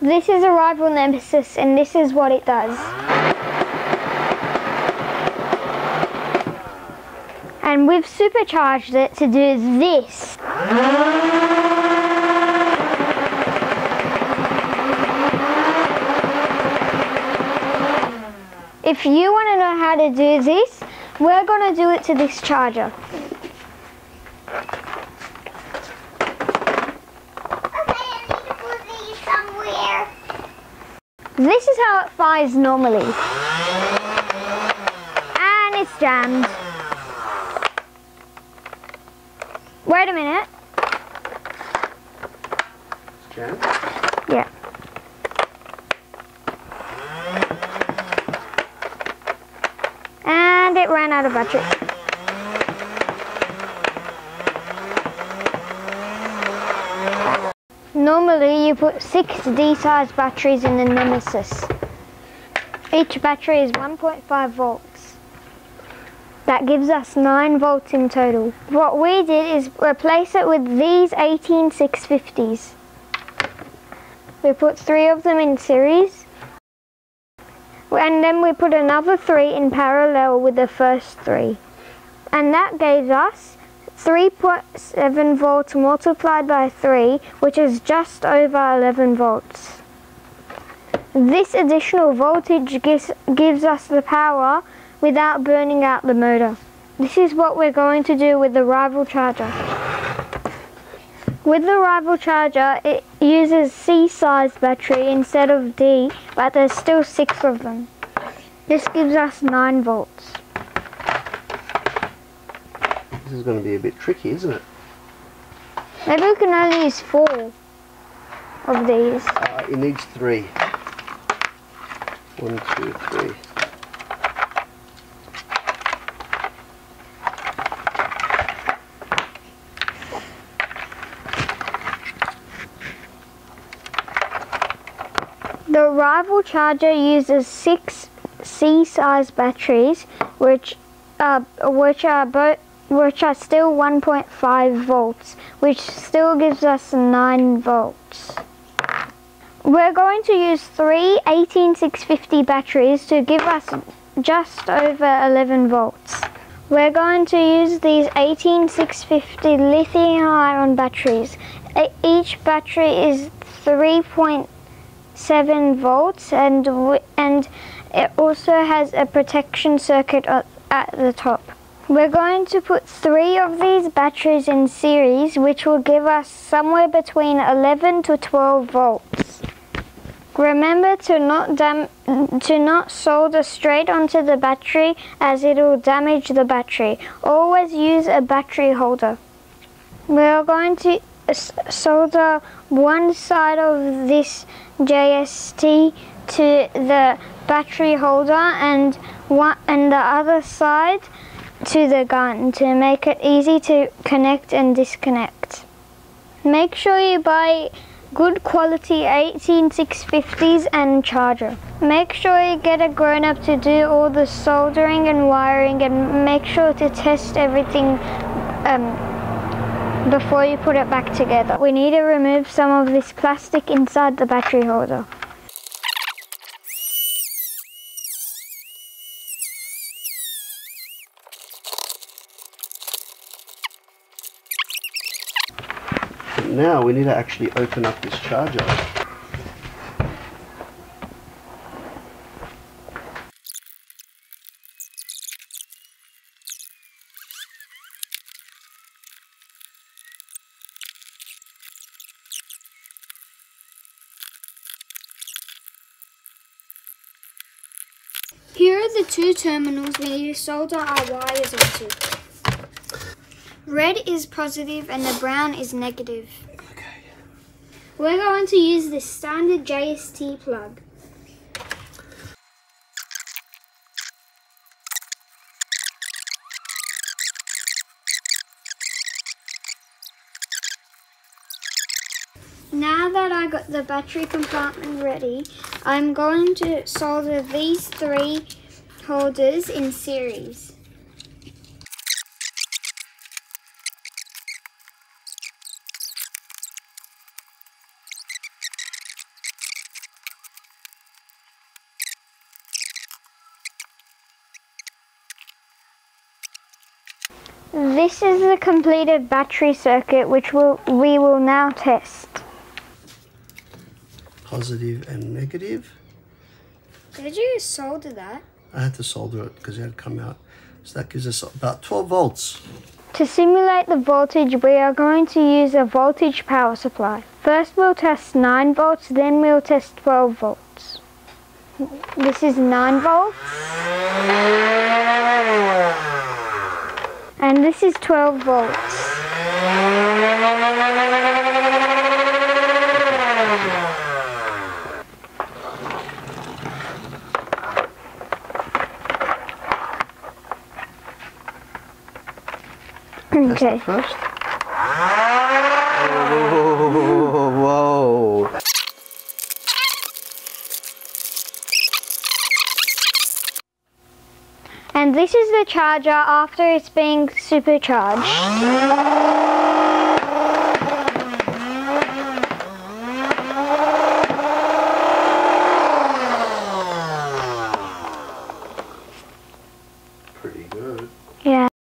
This is a rival nemesis and this is what it does. And we've supercharged it to do this. If you want to know how to do this, we're going to do it to this charger. This is how it fires normally. And it's jammed. Wait a minute. Jammed? Yeah. And it ran out of battery. Normally you put six D-size batteries in the Nemesis. Each battery is 1.5 volts. That gives us 9 volts in total. What we did is replace it with these 18650s. We put three of them in series and then we put another three in parallel with the first three. And that gave us 3.7 volts multiplied by 3, which is just over 11 volts. This additional voltage gives, gives us the power without burning out the motor. This is what we're going to do with the rival charger. With the rival charger, it uses C-size battery instead of D, but there's still six of them. This gives us 9 volts. This is going to be a bit tricky, isn't it? Maybe we can only use four of these. Uh, it needs three. One, two, three. The rival charger uses six C-size batteries, which uh, which are both which are still 1.5 volts, which still gives us 9 volts. We're going to use three 18650 batteries to give us just over 11 volts. We're going to use these 18650 lithium ion batteries. Each battery is 3.7 volts and and it also has a protection circuit at the top. We're going to put three of these batteries in series, which will give us somewhere between 11 to 12 volts. Remember to not to not solder straight onto the battery as it will damage the battery. Always use a battery holder. We're going to solder one side of this JST to the battery holder and one and the other side to the gun to make it easy to connect and disconnect. Make sure you buy good quality 18650s and charger. Make sure you get a grown up to do all the soldering and wiring and make sure to test everything um, before you put it back together. We need to remove some of this plastic inside the battery holder. Now we need to actually open up this charger. Here are the two terminals we need to solder our wires onto. Red is positive and the brown is negative. Okay. We're going to use the standard JST plug. Now that I got the battery compartment ready, I'm going to solder these three holders in series. This is the completed battery circuit which will, we will now test. Positive and negative. Did you solder that? I had to solder it because it had come out. So that gives us about 12 volts. To simulate the voltage, we are going to use a voltage power supply. First we'll test 9 volts, then we'll test 12 volts. This is 9 volts. And this is 12 volts. Test Okay. it first. Oh, this is the charger after it's being supercharged.